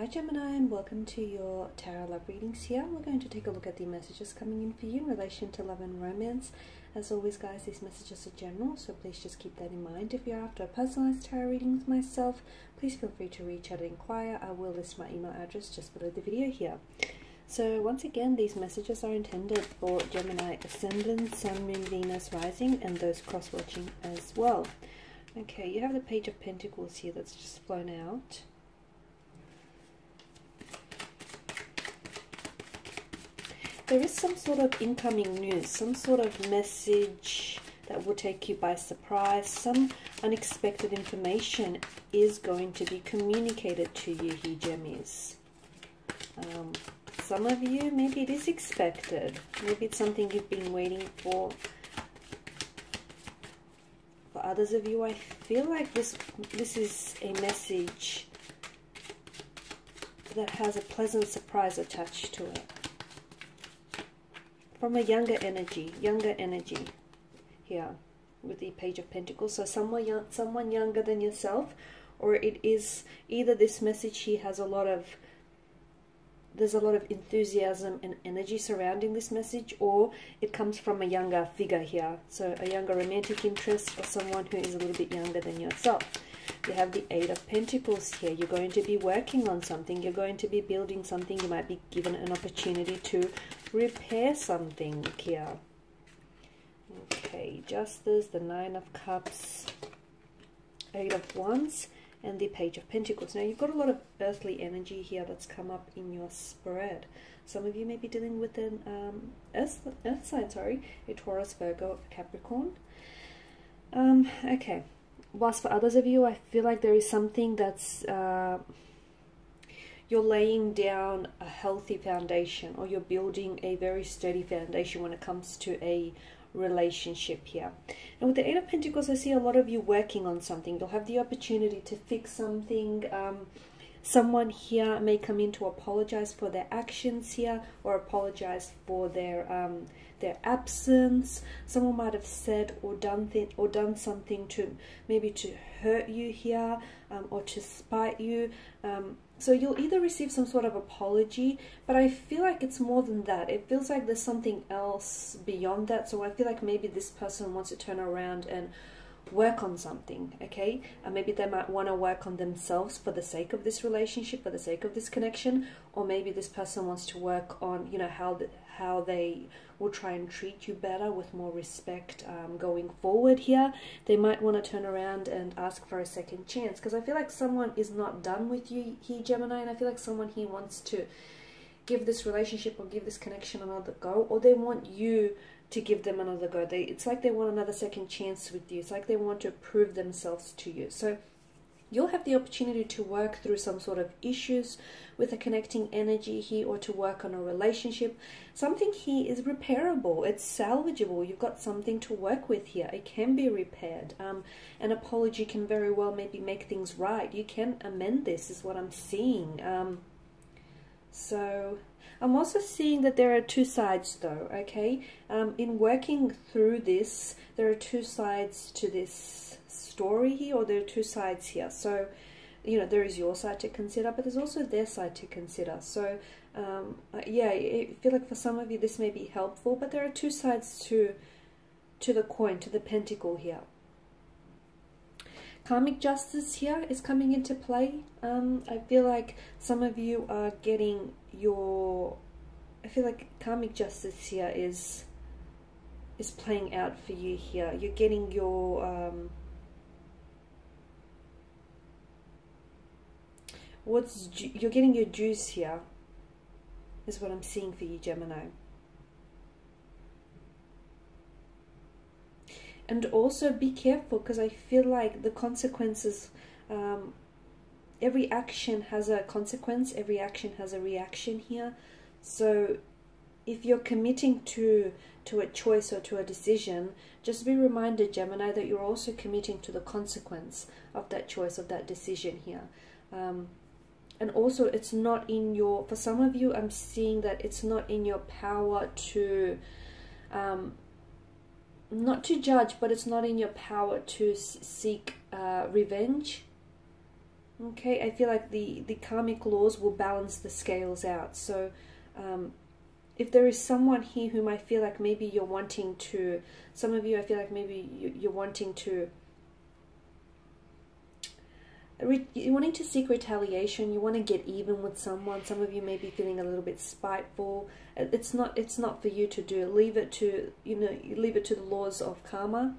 Hi Gemini and welcome to your Tarot Love Readings here. We're going to take a look at the messages coming in for you in relation to love and romance. As always guys, these messages are general, so please just keep that in mind. If you're after a personalized tarot reading with myself, please feel free to reach out and inquire. I will list my email address just below the video here. So once again, these messages are intended for Gemini Ascendant, Sun, Moon, Venus, Rising, and those cross-watching as well. Okay, you have the Page of Pentacles here that's just flown out. There is some sort of incoming news, some sort of message that will take you by surprise. Some unexpected information is going to be communicated to you here, Gemmies. Um, some of you, maybe it is expected. Maybe it's something you've been waiting for. For others of you, I feel like this, this is a message that has a pleasant surprise attached to it from a younger energy, younger energy here with the Page of Pentacles. So someone, young, someone younger than yourself, or it is either this message here has a lot of, there's a lot of enthusiasm and energy surrounding this message, or it comes from a younger figure here. So a younger romantic interest or someone who is a little bit younger than yourself. You have the Eight of Pentacles here. You're going to be working on something. You're going to be building something. You might be given an opportunity to repair something here. Okay, Justice, the Nine of Cups, Eight of Wands, and the Page of Pentacles. Now, you've got a lot of earthly energy here that's come up in your spread. Some of you may be dealing with an um, earth, earth sign, sorry, a Taurus, Virgo, Capricorn. Um, okay, whilst for others of you, I feel like there is something that's... Uh, you're laying down a healthy foundation or you're building a very sturdy foundation when it comes to a relationship here. And with the Eight of Pentacles, I see a lot of you working on something. You'll have the opportunity to fix something. Um, someone here may come in to apologize for their actions here or apologize for their um, their absence. Someone might have said or done th or done something to maybe to hurt you here um, or to spite you. Um, so you'll either receive some sort of apology, but I feel like it's more than that. It feels like there's something else beyond that. So I feel like maybe this person wants to turn around and work on something, okay? And maybe they might want to work on themselves for the sake of this relationship, for the sake of this connection, or maybe this person wants to work on, you know, how the, how they will try and treat you better with more respect um, going forward here. They might want to turn around and ask for a second chance because I feel like someone is not done with you here, Gemini, and I feel like someone here wants to give this relationship or give this connection another go, or they want you to give them another go. They, it's like they want another second chance with you. It's like they want to prove themselves to you. So you'll have the opportunity to work through some sort of issues with a connecting energy here or to work on a relationship. Something here is repairable, it's salvageable. You've got something to work with here. It can be repaired. Um, an apology can very well maybe make things right. You can amend this, is what I'm seeing. Um, so I'm also seeing that there are two sides though, okay? Um, in working through this, there are two sides to this story here or there are two sides here. So you know there is your side to consider but there's also their side to consider. So um, uh, yeah I feel like for some of you this may be helpful but there are two sides to to the coin to the pentacle here. Karmic justice here is coming into play. Um, I feel like some of you are getting your I feel like karmic justice here is is playing out for you here. You're getting your um, what's you're getting your juice here is what I'm seeing for you Gemini. And also be careful because I feel like the consequences um, every action has a consequence every action has a reaction here. So if you're committing to to a choice or to a decision just be reminded Gemini that you're also committing to the consequence of that choice of that decision here. Um, and also it's not in your for some of you i'm seeing that it's not in your power to um, not to judge but it's not in your power to seek uh, revenge Okay, I feel like the, the karmic laws will balance the scales out. So um, if there is someone here whom I feel like maybe you're wanting to, some of you I feel like maybe you're wanting to you're wanting to seek retaliation you want to get even with someone some of you may be feeling a little bit spiteful it's not it's not for you to do. Leave it to you know leave it to the laws of karma.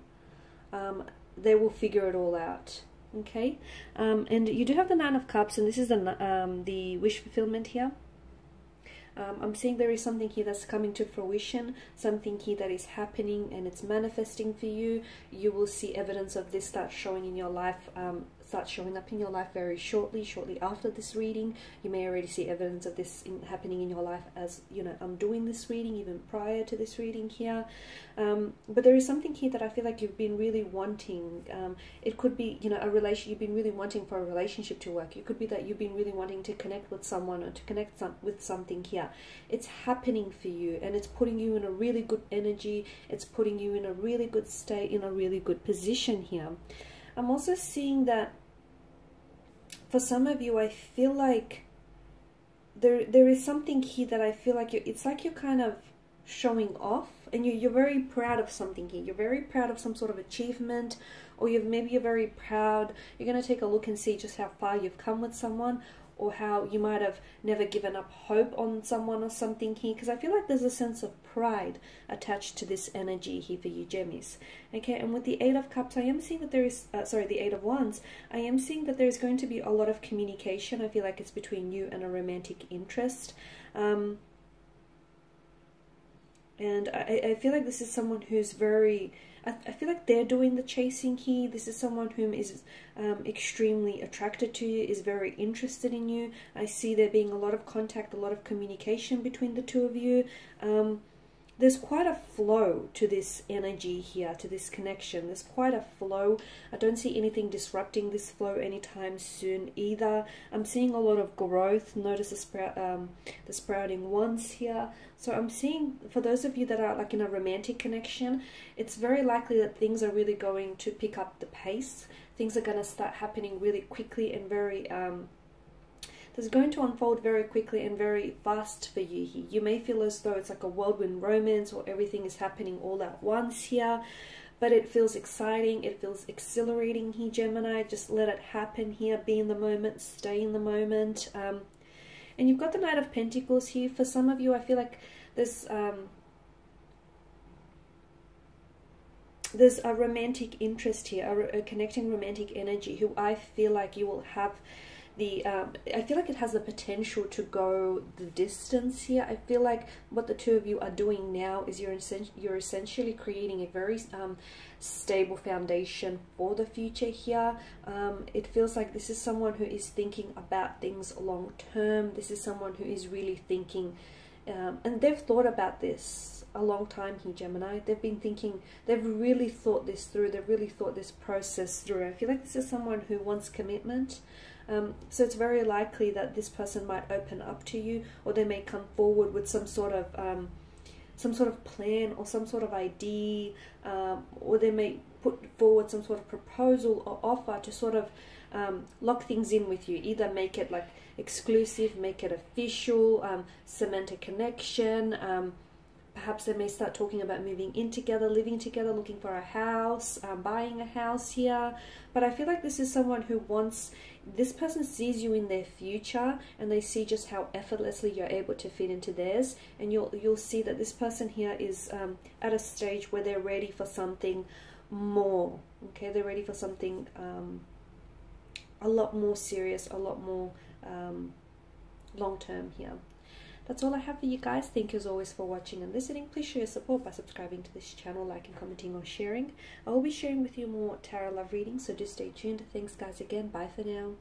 Um, they will figure it all out okay um, and you do have the nine of cups and this is the um, the wish fulfillment here um, I'm seeing there is something here that's coming to fruition, something here that is happening and it's manifesting for you. You will see evidence of this start showing in your life um, start showing up in your life very shortly, shortly after this reading. You may already see evidence of this in, happening in your life as, you know, I'm doing this reading, even prior to this reading here. Um, but there is something here that I feel like you've been really wanting. Um, it could be, you know, a relation, you've been really wanting for a relationship to work. It could be that you've been really wanting to connect with someone or to connect some, with something here. It's happening for you and it's putting you in a really good energy. It's putting you in a really good state, in a really good position here. I'm also seeing that for some of you, I feel like there there is something here that I feel like you it's like you're kind of showing off and you, you're very proud of something here. You're very proud of some sort of achievement or you've maybe you're very proud. You're going to take a look and see just how far you've come with someone or how you might have never given up hope on someone or something here because I feel like there's a sense of pride attached to this energy here for you Gemmies okay and with the eight of cups I am seeing that there is uh, sorry the eight of wands I am seeing that there's going to be a lot of communication. I feel like it's between you and a romantic interest. Um, and I, I feel like this is someone who's very I, I feel like they're doing the chasing here. This is someone whom is um, extremely attracted to you, is very interested in you. I see there being a lot of contact, a lot of communication between the two of you. Um, there's quite a flow to this energy here, to this connection. There's quite a flow. I don't see anything disrupting this flow anytime soon either. I'm seeing a lot of growth. Notice the, sprout, um, the sprouting ones here. So I'm seeing, for those of you that are like in a romantic connection, it's very likely that things are really going to pick up the pace. Things are going to start happening really quickly and very um, that's going to unfold very quickly and very fast for you here. You may feel as though it's like a whirlwind romance or everything is happening all at once here, but it feels exciting, it feels exhilarating here, Gemini. Just let it happen here, be in the moment, stay in the moment. Um, and you've got the Knight of Pentacles here. For some of you, I feel like there's... Um, there's a romantic interest here, a, a, connecting romantic energy who I feel like you will have the um, I feel like it has the potential to go the distance here. I feel like what the two of you are doing now is you're you're essentially creating a very um, stable foundation for the future here. Um, it feels like this is someone who is thinking about things long term. This is someone who is really thinking, um, and they've thought about this a long time here, Gemini. They've been thinking, they've really thought this through. They've really thought this process through. I feel like this is someone who wants commitment. Um, so it's very likely that this person might open up to you, or they may come forward with some sort of um, some sort of plan or some sort of idea, um, or they may put forward some sort of proposal or offer to sort of um, lock things in with you. Either make it like exclusive, make it official, um, cement a connection. Perhaps they may start talking about moving in together, living together, looking for a house, um, buying a house here. But I feel like this is someone who wants, this person sees you in their future and they see just how effortlessly you're able to fit into theirs. And you'll, you'll see that this person here is um, at a stage where they're ready for something more. Okay, they're ready for something um, a lot more serious, a lot more um, long term here. That's all I have for you guys. Thank you as always for watching and listening. Please show your support by subscribing to this channel, liking, commenting, or sharing. I will be sharing with you more tarot love readings, so just stay tuned. Thanks guys again. Bye for now.